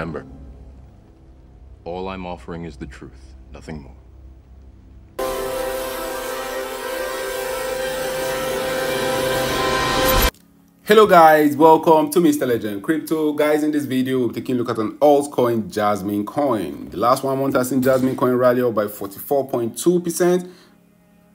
Remember, all I'm offering is the truth, nothing more. Hello guys, welcome to Mr. Legend Crypto. Guys, in this video, we're taking a look at an altcoin, Jasmy Coin. The last one month has seen Jasmy Coin rally up by 44.2%.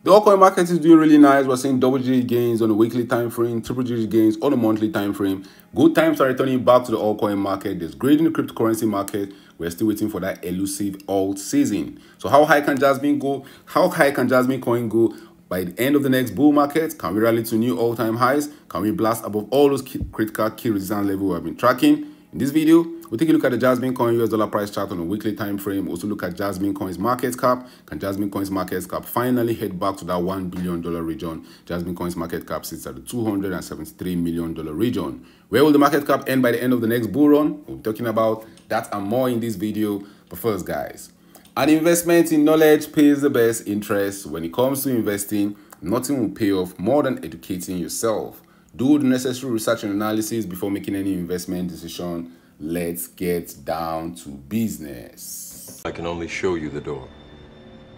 The altcoin market is doing really nice. We're seeing double digit gains on the weekly time frame, triple digit gains on the monthly time frame. Good times are returning back to the altcoin market. There's great in the cryptocurrency market. We're still waiting for that elusive alt season. So how high can Jasmy go? How high can Jasmy Coin go? By the end of the next bull market, can we rally to new all-time highs? Can we blast above all those key, critical key resistance level we have been tracking? In this video, we'll take a look at the Jasmy Coin US dollar price chart on a weekly time frame. Also look at Jasmy Coin's market cap. Can Jasmy Coin's market cap finally head back to that $1 billion region? Jasmy Coin's market cap sits at the $273 million region. Where will the market cap end by the end of the next bull run? We'll be talking about that and more in this video. But first, guys, an investment in knowledge pays the best interest. When it comes to investing, nothing will pay off more than educating yourself. Do the necessary research and analysis before making any investment decision. Let's get down to business. I can only show you the door.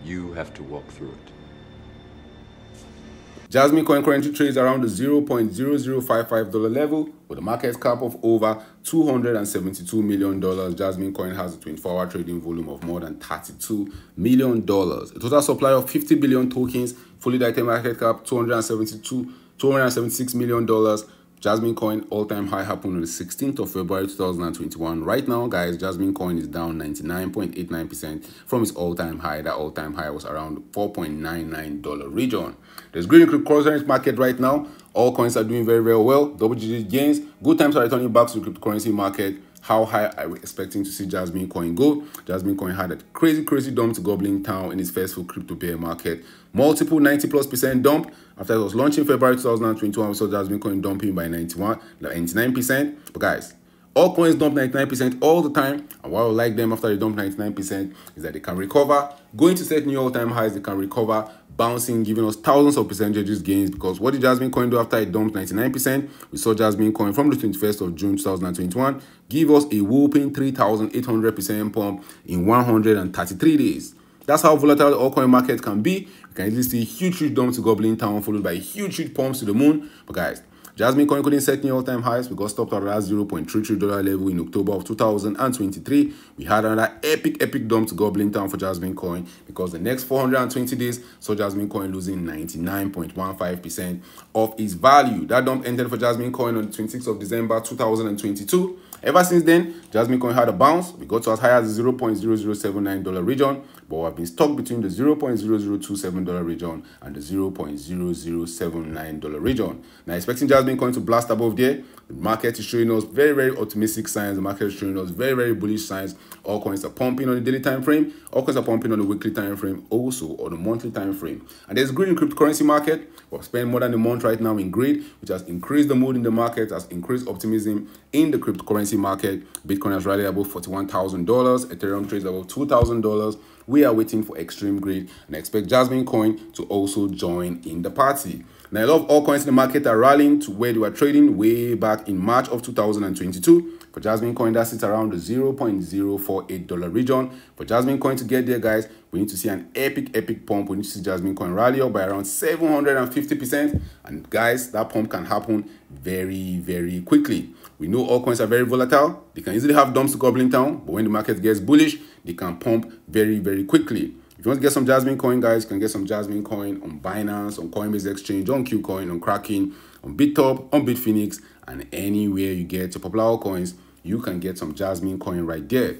You have to walk through it. Jasmy Coin currently trades around the $0.0055 level with a market cap of over $272 million. Jasmy Coin has a 24-hour trading volume of more than $32 million. A total supply of 50 billion tokens, fully diluted market cap 272 $276 million. Jasmy Coin all-time high happened on the 16th of February 2021. Right now, guys, Jasmy Coin is down 99.89% from its all-time high. That all-time high was around $4.99 region. There's green cryptocurrency market right now. All coins are doing very, very well. Double-digit gains. Good times are returning back to the cryptocurrency market. How high are we expecting to see Jasmy Coin go? Jasmy Coin had a crazy, crazy dump to Goblin Town in its first full crypto bear market. Multiple 90 plus percent dump. After it was launched in February 2021, we saw Jasmy Coin dumping by 91, 99%. But guys, all coins dump 99% all the time. And what I like them after they dump 99% is that they can recover. Going to set new all-time highs, they can recover, bouncing, giving us thousands of percentages gains. Because what did Jasmy Coin do after it dumped 99%? We saw Jasmy Coin from the 21st of June 2021 give us a whooping 3,800% pump in 133 days. That's how volatile the altcoin market can be. You can easily see huge, huge dumps to Goblin Town followed by huge, huge pumps to the moon. But guys, Jasmine Coin couldn't set new all-time highs. We got stopped at that $0.33 level in October of 2023. We had another epic, epic dump to Goblin Town for Jasmine Coin because the next 420 days saw Jasmine Coin losing 99.15% of its value. That dump ended for Jasmine Coin on the 26th of December 2022. Ever since then, Jasmine Coin had a bounce. We got to as high as the $0.0079 region, but we've been stuck between the $0.0027 region and the $0.0079 region. Now, expecting Jasmy Coin to blast above there, the market is showing us very, very optimistic signs. The market is showing us very, very bullish signs. All coins are pumping on the daily time frame. All coins are pumping on the weekly time frame, also on the monthly time frame. And there's greed in cryptocurrency market. We've spent more than a month right now in greed, which has increased the mood in the market, has increased optimism in the cryptocurrency market. Bitcoin has rallied above $41,000. Ethereum trades above $2,000. We are waiting for extreme greed and expect Jasmy Coin to also join in the party. Now, a lot of altcoins in the market are rallying to where they were trading way back in March of 2022. For Jasmy Coin, that sits around the $0.048 region. For Jasmy Coin to get there, guys, we need to see an epic, epic pump. We need to see Jasmy Coin rally up by around 750%. And guys, that pump can happen very, very quickly. We know altcoins are very volatile. They can easily have dumps to Goblin Town, but when the market gets bullish, they can pump very, very quickly. If you want to get some Jasmy coin, guys, you can get some Jasmy coin on Binance, on Coinbase Exchange, on KuCoin, on Kraken, on BitTop, on Bitfinex, and anywhere you get your popular coins, you can get some Jasmy coin right there.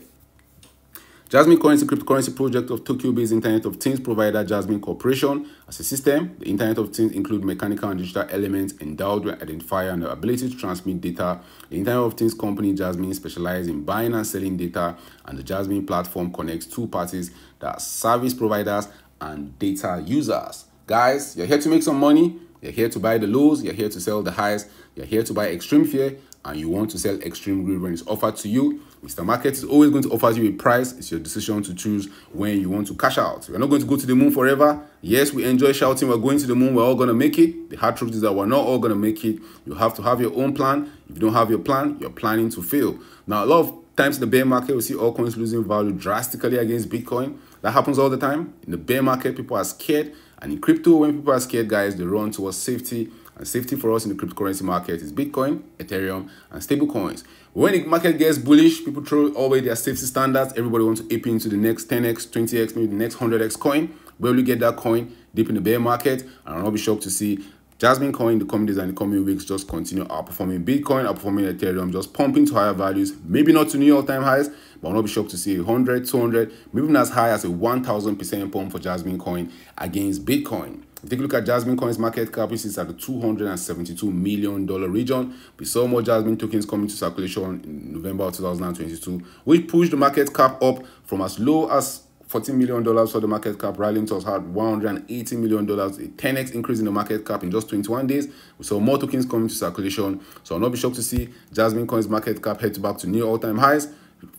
Jasmy Coin is a cryptocurrency project of Tokyo-based Internet of Things provider Jasmy Corporation. As a system, the Internet of Things include mechanical and digital elements endowed with identifier and the ability to transmit data. The Internet of Things company Jasmy specializes in buying and selling data, and the Jasmy platform connects two parties that are service providers and data users. Guys, you're here to make some money. You're here to buy the lows. You're here to sell the highs. You're here to buy extreme fear and you want to sell extreme greed when it's offered to you, Mr. Market is always going to offer you a price. It's your decision to choose when you want to cash out. We're not going to go to the moon forever. Yes, we enjoy shouting we're going to the moon. We're all going to make it. The hard truth is that we're not all going to make it. You have to have your own plan. If you don't have your plan, you're planning to fail. Now, a lot of times in the bear market, we see all coins losing value drastically against Bitcoin. That happens all the time. In the bear market, people are scared. And in crypto, when people are scared, guys, they run towards safety. And safety for us in the cryptocurrency market is Bitcoin, Ethereum, and stable coins. When the market gets bullish, people throw away their safety standards. Everybody wants to ape into the next 10x, 20x, maybe the next 100x coin. Where will you get that coin? Deep in the bear market. And I'll not be shocked to see Jasmy coin in the coming days and the coming weeks just continue outperforming Bitcoin, outperforming Ethereum, just pumping to higher values. Maybe not to new all-time highs, but I'll not be shocked to see 100, 200, maybe even as high as a 1,000% pump for Jasmy coin against Bitcoin. Take a look at Jasmine coin's market cap, which is at the $272 million region. We saw more Jasmine tokens coming to circulation in November of 2022, which pushed the market cap up from as low as $14 million for the market cap, rallying to had $180 million, a 10x increase in the market cap in just 21 days. We saw more tokens coming to circulation. So I'll not be shocked to see Jasmine Coin's market cap head back to new all-time highs.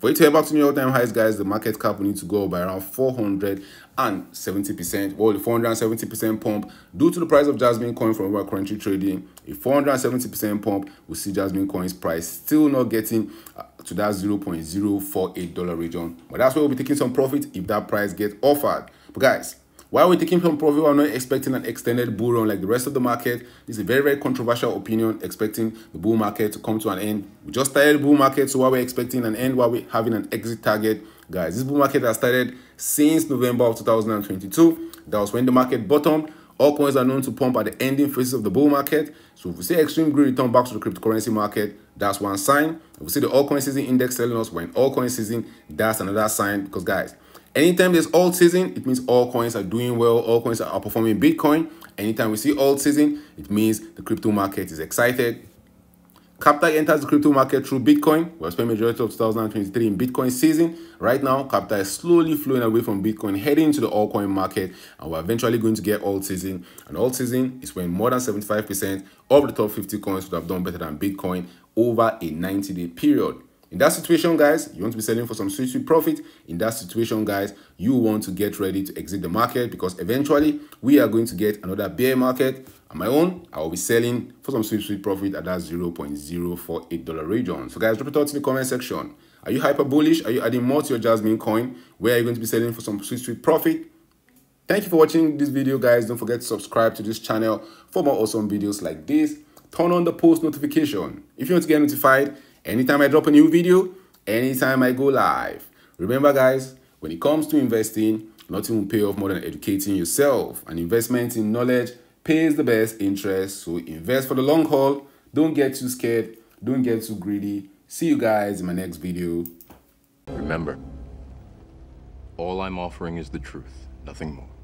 For it to head to new all-time highs, guys, the market cap will need to go by around 470%. Well, the 470% pump due to the price of Jasmine coin from we're currently trading. A 470% pump will see Jasmine coin's price still not getting uh, to that $0.048 region. But that's where we'll be taking some profit if that price gets offered. But guys, while we're taking some profit, we're not expecting an extended bull run like the rest of the market. This is a very, very controversial opinion, expecting the bull market to come to an end. We just started bull market, so while we're expecting an end, while we're having an exit target, guys, this bull market has started since November of 2022. That was when the market bottomed. All coins are known to pump at the ending phases of the bull market. So if we see extreme greed return back to the cryptocurrency market, that's one sign. If we see the all altcoin season index telling us when all altcoin season, that's another sign. Because guys, anytime there's alt season, it means all coins are doing well. All coins are outperforming Bitcoin. Anytime we see alt season, it means the crypto market is excited. Capital enters the crypto market through Bitcoin. We have spent majority of 2023 in Bitcoin season. Right now, capital is slowly flowing away from Bitcoin, heading into the altcoin market, and we're eventually going to get alt season. And alt season is when more than 75% of the top 50 coins would have done better than Bitcoin over a 90-day period. In that situation, guys, you want to be selling for some sweet, sweet profit. In that situation, guys, you want to get ready to exit the market because eventually we are going to get another bear market. On my own, I will be selling for some sweet, sweet profit at that $0.048 region. So, guys, drop it out in the comment section. Are you hyper bullish? Are you adding more to your Jasmy coin? Where are you going to be selling for some sweet, sweet profit? Thank you for watching this video, guys. Don't forget to subscribe to this channel for more awesome videos like this. Turn on the post notification if you want to get notified anytime I drop a new video, anytime I go live. Remember guys, when it comes to investing, nothing will pay off more than educating yourself. An investment in knowledge pays the best interest. So invest for the long haul. Don't get too scared. Don't get too greedy. See you guys in my next video. Remember, all I'm offering is the truth, nothing more.